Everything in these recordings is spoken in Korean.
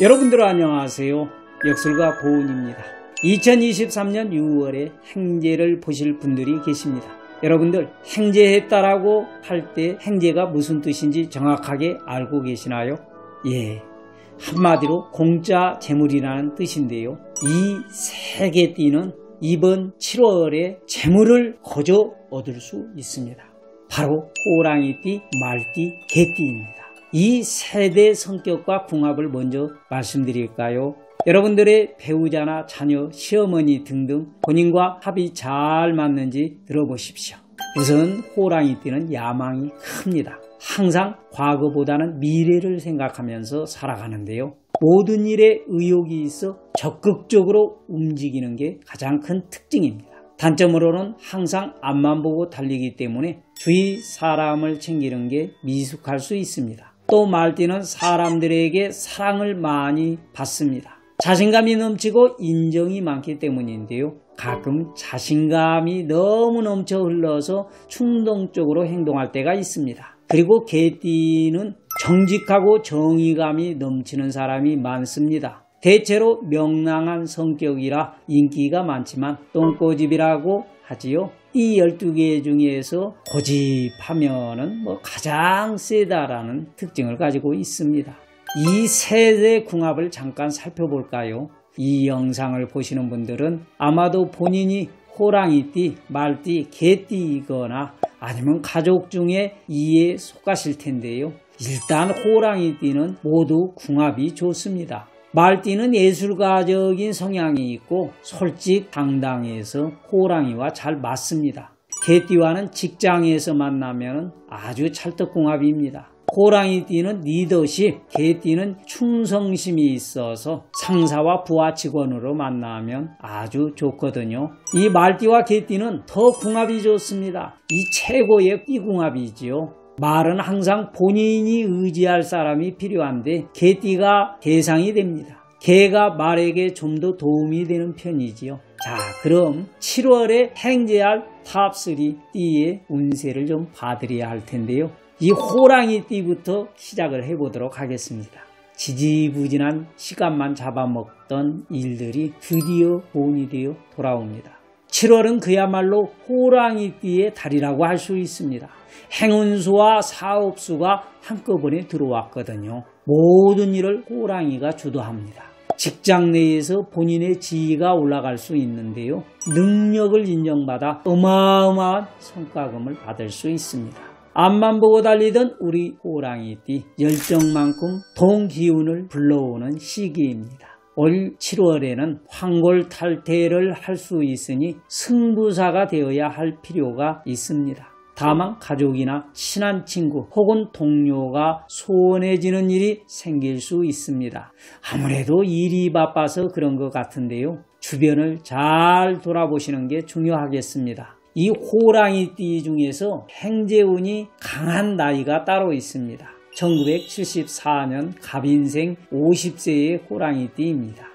여러분들 안녕하세요. 역술가 보은입니다. 2023년 6월에 행제를 보실 분들이 계십니다. 여러분들 행제했다라고 할 때 행제가 무슨 뜻인지 정확하게 알고 계시나요? 예. 한마디로 공짜 재물이라는 뜻인데요. 이 세 개 띠는 이번 7월에 재물을 거저 얻을 수 있습니다. 바로 호랑이띠, 말띠, 개띠입니다. 이 세대 성격과 궁합을 먼저 말씀드릴까요? 여러분들의 배우자나 자녀, 시어머니 등등 본인과 합이 잘 맞는지 들어보십시오. 우선 호랑이 띠는 야망이 큽니다. 항상 과거보다는 미래를 생각하면서 살아가는데요. 모든 일에 의욕이 있어 적극적으로 움직이는 게 가장 큰 특징입니다. 단점으로는 항상 앞만 보고 달리기 때문에 주위 사람을 챙기는 게 미숙할 수 있습니다. 또 말띠는 사람들에게 사랑을 많이 받습니다. 자신감이 넘치고 인정이 많기 때문인데요. 가끔 자신감이 너무 넘쳐 흘러서 충동적으로 행동할 때가 있습니다. 그리고 개띠는 정직하고 정의감이 넘치는 사람이 많습니다. 대체로 명랑한 성격이라 인기가 많지만 똥꼬집이라고 하지요. 이 12개 중에서 고집하면은 뭐 가장 세다라는 특징을 가지고 있습니다. 이 세대 궁합을 잠깐 살펴볼까요? 이 영상을 보시는 분들은 아마도 본인이 호랑이띠, 말띠, 개띠이거나 아니면 가족 중에 이에 속하실 텐데요. 일단 호랑이띠는 모두 궁합이 좋습니다. 말띠는 예술가적인 성향이 있고 솔직 당당해서 호랑이와 잘 맞습니다. 개띠와는 직장에서 만나면 아주 찰떡궁합입니다. 호랑이띠는 리더십, 개띠는 충성심이 있어서 상사와 부하 직원으로 만나면 아주 좋거든요. 이 말띠와 개띠는 더 궁합이 좋습니다. 이 최고의 띠궁합이지요. 말은 항상 본인이 의지할 사람이 필요한데 개띠가 대상이 됩니다. 개가 말에게 좀 더 도움이 되는 편이지요. 자, 그럼 7월에 횡재할 top 3 띠의 운세를 좀 봐드려야 할 텐데요. 이 호랑이 띠부터 시작을 해보도록 하겠습니다. 지지부진한 시간만 잡아먹던 일들이 드디어 보은이 되어 돌아옵니다. 7월은 그야말로 호랑이띠의 달이라고 할 수 있습니다. 행운수와 사업수가 한꺼번에 들어왔거든요. 모든 일을 호랑이가 주도합니다. 직장 내에서 본인의 지위가 올라갈 수 있는데요. 능력을 인정받아 어마어마한 성과금을 받을 수 있습니다. 앞만 보고 달리던 우리 호랑이띠 열정만큼 동기운을 불러오는 시기입니다. 올 7월에는 황골 탈퇴를 할 수 있으니 승부사가 되어야 할 필요가 있습니다. 다만 가족이나 친한 친구 혹은 동료가 소원해지는 일이 생길 수 있습니다. 아무래도 일이 바빠서 그런 것 같은데요. 주변을 잘 돌아보시는 게 중요하겠습니다. 이 호랑이띠 중에서 행재운이 강한 나이가 따로 있습니다. 1974년 갑인생 50세의 호랑이띠입니다.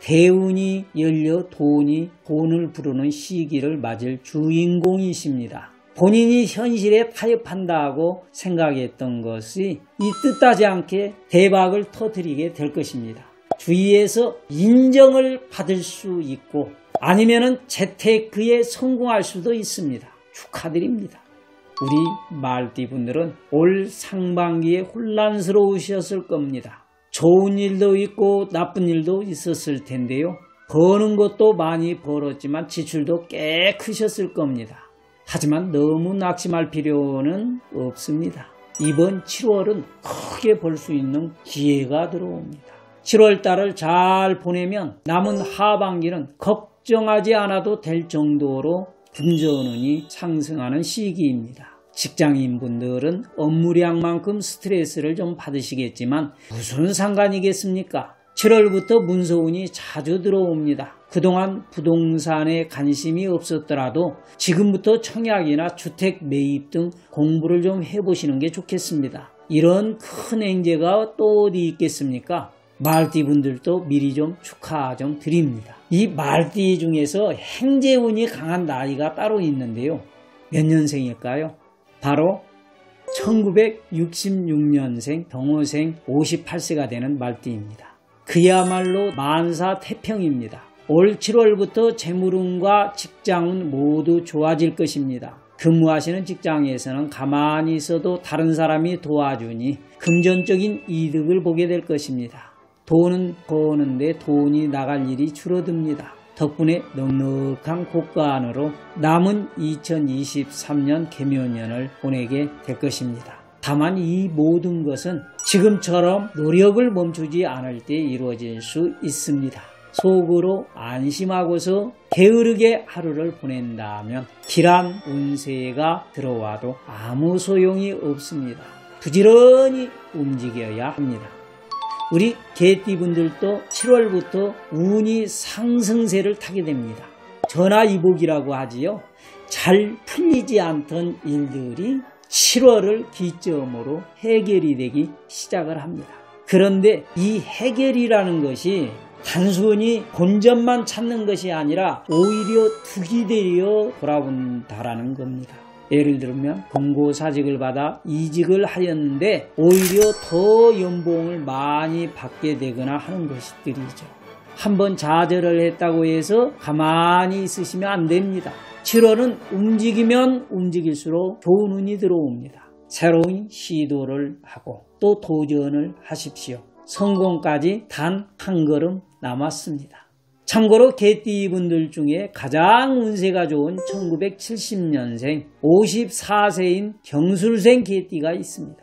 대운이 열려 돈이 돈을 부르는 시기를 맞을 주인공이십니다. 본인이 현실에 타협한다고 생각했던 것이 이 뜻하지 않게 대박을 터뜨리게 될 것입니다. 주위에서 인정을 받을 수 있고 아니면은 재테크에 성공할 수도 있습니다. 축하드립니다. 우리 말띠 분들은 올 상반기에 혼란스러우셨을 겁니다. 좋은 일도 있고 나쁜 일도 있었을 텐데요. 버는 것도 많이 벌었지만 지출도 꽤 크셨을 겁니다. 하지만 너무 낙심할 필요는 없습니다. 이번 7월은 크게 벌 수 있는 기회가 들어옵니다. 7월 달을 잘 보내면 남은 하반기는 걱정하지 않아도 될 정도로 금전운이 상승하는 시기입니다. 직장인분들은 업무량만큼 스트레스를 좀 받으시겠지만 무슨 상관이겠습니까? 7월부터 문서운이 자주 들어옵니다. 그동안 부동산에 관심이 없었더라도 지금부터 청약이나 주택 매입 등 공부를 좀 해보시는 게 좋겠습니다. 이런 큰 행제가 또 어디 있겠습니까? 말띠 분들도 미리 좀 축하 좀 드립니다. 이 말띠 중에서 행제운이 강한 나이가 따로 있는데요. 몇 년생일까요? 바로 1966년생 병호생 58세가 되는 말띠입니다. 그야말로 만사 태평입니다. 올 7월부터 재물운과 직장은 모두 좋아질 것입니다. 근무하시는 직장에서는 가만히 있어도 다른 사람이 도와주니 금전적인 이득을 보게 될 것입니다. 돈은 버는데 돈이 나갈 일이 줄어듭니다. 덕분에 넉넉한 곳간으로 남은 2023년 개묘년을 보내게 될 것입니다. 다만 이 모든 것은 지금처럼 노력을 멈추지 않을 때 이루어질 수 있습니다. 속으로 안심하고서 게으르게 하루를 보낸다면 길한 운세가 들어와도 아무 소용이 없습니다. 부지런히 움직여야 합니다. 우리 개띠분들도 7월부터 운이 상승세를 타게 됩니다. 전화이복이라고 하지요. 잘 풀리지 않던 일들이 7월을 기점으로 해결이 되기 시작을 합니다. 그런데 이 해결이라는 것이 단순히 본전만 찾는 것이 아니라 오히려 득이 되려 돌아온다라는 겁니다. 예를 들면 공고사직을 받아 이직을 하였는데 오히려 더 연봉을 많이 받게 되거나 하는 것들이죠. 한번 좌절을 했다고 해서 가만히 있으시면 안 됩니다. 7월은 움직이면 움직일수록 좋은 운이 들어옵니다. 새로운 시도를 하고 또 도전을 하십시오. 성공까지 단 한 걸음 남았습니다. 참고로 개띠분들 중에 가장 운세가 좋은 1970년생 54세인 경술생 개띠가 있습니다.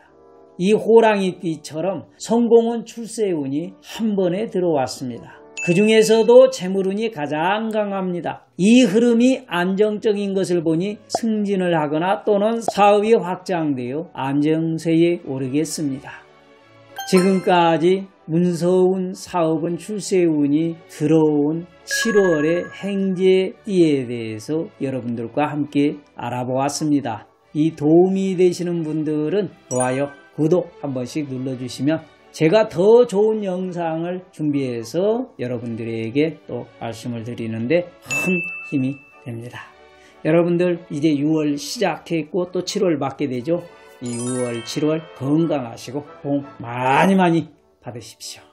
이 호랑이띠처럼 성공은 출세운이 한 번에 들어왔습니다. 그 중에서도 재물운이 가장 강합니다. 이 흐름이 안정적인 것을 보니 승진을 하거나 또는 사업이 확장되어 안정세에 오르겠습니다. 지금까지 문서운 사업은 출세운이 들어온 7월의 행제띠에 대해서 여러분들과 함께 알아보았습니다. 이 도움이 되시는 분들은 좋아요, 구독 한 번씩 눌러주시면 제가 더 좋은 영상을 준비해서 여러분들에게 또 말씀을 드리는데 큰 힘이 됩니다. 여러분들 이제 6월 시작했고 또 7월 맞게 되죠. 이 6월, 7월 건강하시고 복 많이 많이 받으십시오.